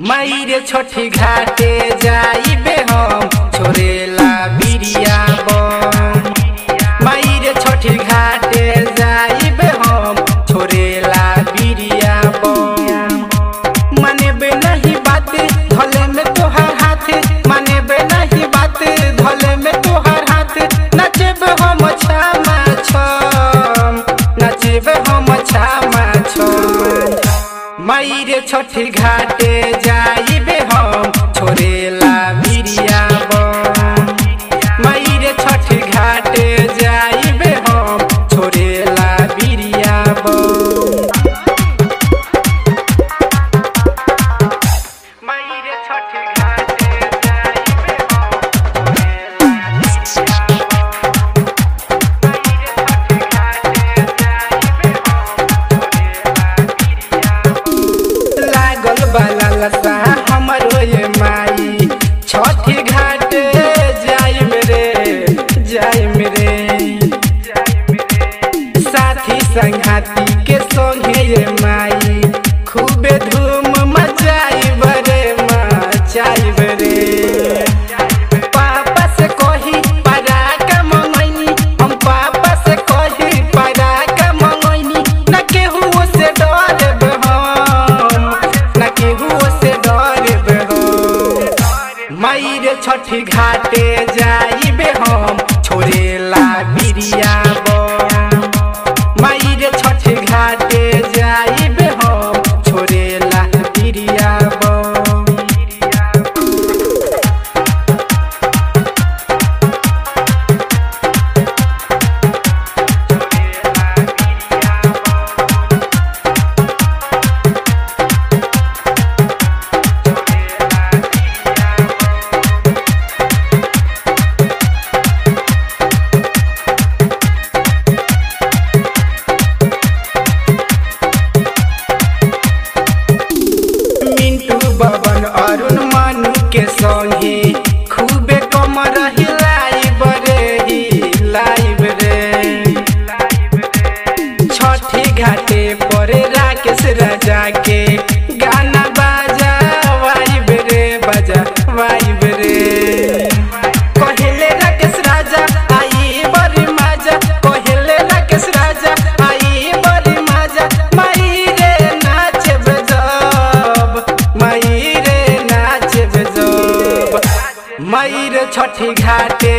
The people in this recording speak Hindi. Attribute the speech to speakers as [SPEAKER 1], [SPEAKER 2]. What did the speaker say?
[SPEAKER 1] মাইরে ছঠি ঘাটে যাইবে হম ছোরেলা বিরিয়া माई छठ घाटे जाइबे हम छोरेला बिरिया बम माई छठ घाटे जाइबे हम छोरेला बिरिया बम छठ छठी la la माई छठी घाटे जाइबे हम छोरेला बिरिया घाटे पर राकेश राजा के गाना बाजा, वाइब रे, बाजा, वाइब रे। कहिले राकेश राजा, आई बड़ी मज़ा। कहिले राकेश राजा, आई बड़ी मज़ा। माई रे नाचब जब, माई रे नाचब जब। माई रे छठी घाटे